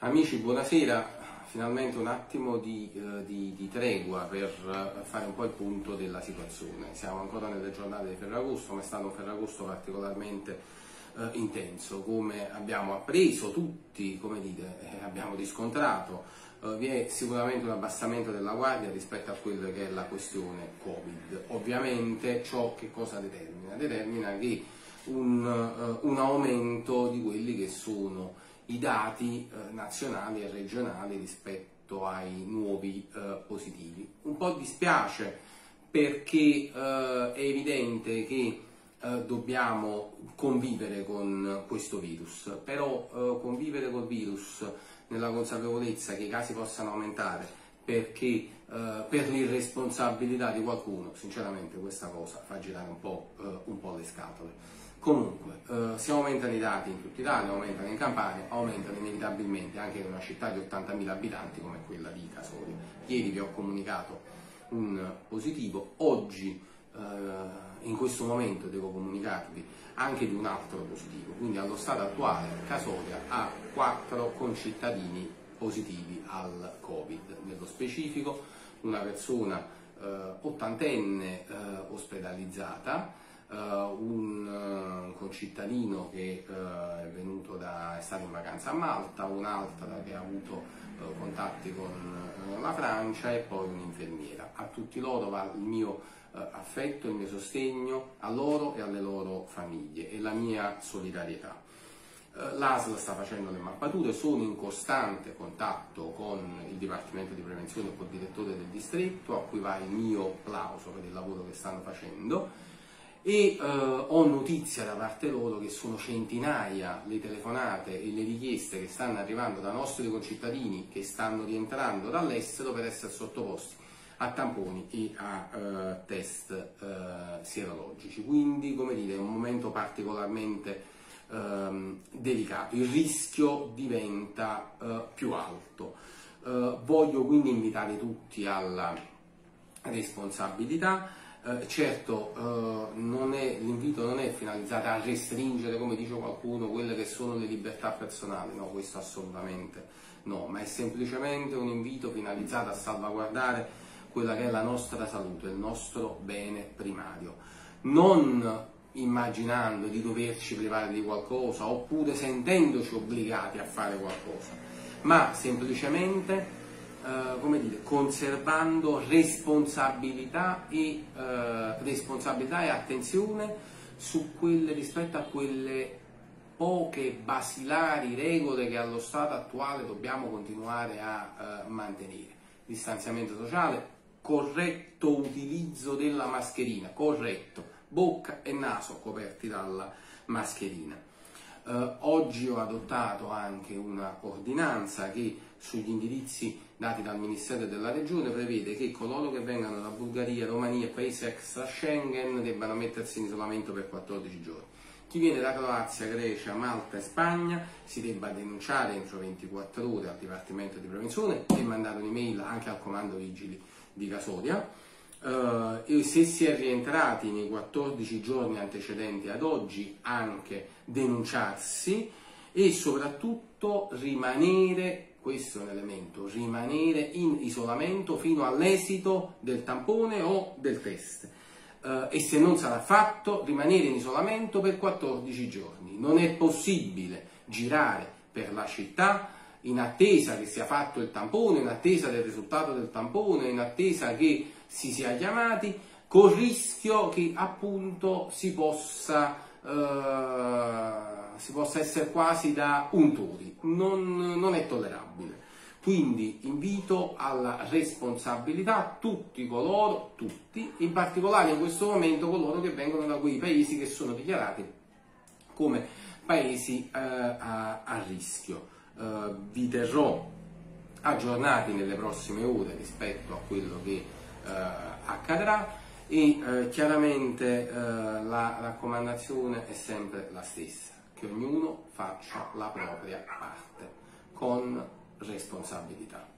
Amici, buonasera. Finalmente un attimo di, eh, di, di tregua per eh, fare un po' il punto della situazione. Siamo ancora nelle giornate di Ferragosto, ma è stato un Ferragosto particolarmente eh, intenso. Come abbiamo appreso tutti, come dite, eh, abbiamo riscontrato, eh, vi è sicuramente un abbassamento della guardia rispetto a quella che è la questione Covid. Ovviamente ciò che cosa determina? Determina che un, un aumento di quelli che sono i dati eh, nazionali e regionali rispetto ai nuovi eh, positivi. Un po' dispiace perché eh, è evidente che eh, dobbiamo convivere con questo virus, però eh, convivere col virus nella consapevolezza che i casi possano aumentare perché eh, per l'irresponsabilità di qualcuno, sinceramente questa cosa fa girare un po', un po le scatole. Comunque, eh, se aumentano i dati in tutta Italia, aumentano in Campania, aumentano inevitabilmente anche in una città di 80.000 abitanti come quella di Casorio. Ieri vi ho comunicato un positivo, oggi eh, in questo momento devo comunicarvi anche di un altro positivo, quindi allo stato attuale Casoria ha 4 concittadini positivi al Covid, nello specifico una persona eh, ottantenne eh, ospedalizzata, un, uh, un, concittadino che uh, è, da, è stato in vacanza a Malta, un'altra che ha avuto contatti con la Francia e poi un'infermiera. A tutti loro va il mio affetto, il mio sostegno, a loro e alle loro famiglie e la mia solidarietà. L'ASL sta facendo le mappature, sono in costante contatto con il Dipartimento di Prevenzione e col direttore del distretto, a cui va il mio plauso per il lavoro che stanno facendo e eh, ho notizia da parte loro che sono centinaia le telefonate e le richieste che stanno arrivando da nostri concittadini che stanno rientrando dall'estero per essere sottoposti a tamponi e a eh, test eh, sierologici. Quindi, come dire, è un momento particolarmente ehm, delicato, il rischio diventa eh, più alto. Eh, voglio quindi invitare tutti alla responsabilità eh, certo eh, finalizzato a restringere, come dice qualcuno, quelle che sono le libertà personali, no, questo assolutamente no, ma è semplicemente un invito finalizzato a salvaguardare quella che è la nostra salute, il nostro bene primario. Non immaginando di doverci privare di qualcosa oppure sentendoci obbligati a fare qualcosa, ma semplicemente eh, come dire, conservando responsabilità e, eh, responsabilità e attenzione su quelle, rispetto a quelle poche basilari regole che allo stato attuale dobbiamo continuare a eh, mantenere. Distanziamento sociale, corretto utilizzo della mascherina, corretto, bocca e naso coperti dalla mascherina. Eh, oggi ho adottato anche una ordinanza che sugli indirizzi dati dal Ministero della Regione prevede che coloro che vengano da Bulgaria, Romania e paesi extra Schengen debbano mettersi in isolamento per 14 giorni. Chi viene da Croazia, Grecia, Malta e Spagna si debba denunciare entro 24 ore al Dipartimento di Prevenzione e mandare un'email anche al Comando Vigili di Casoria Uh, e se si è rientrati nei 14 giorni antecedenti ad oggi anche denunciarsi e soprattutto rimanere, questo è un elemento, rimanere in isolamento fino all'esito del tampone o del test. Uh, e se non sarà fatto, rimanere in isolamento per 14 giorni. Non è possibile girare per la città in attesa che sia fatto il tampone, in attesa del risultato del tampone, in attesa che si sia chiamati, col rischio che appunto si possa, eh, si possa essere quasi da untori. Non, non è tollerabile. Quindi invito alla responsabilità tutti coloro, tutti, in particolare in questo momento coloro che vengono da quei paesi che sono dichiarati come paesi eh, a, a, rischio. Eh, vi terrò aggiornati nelle prossime ore rispetto a quello che eh, accadrà e eh, chiaramente eh, la raccomandazione è sempre la stessa, che ognuno faccia la propria parte con responsabilità.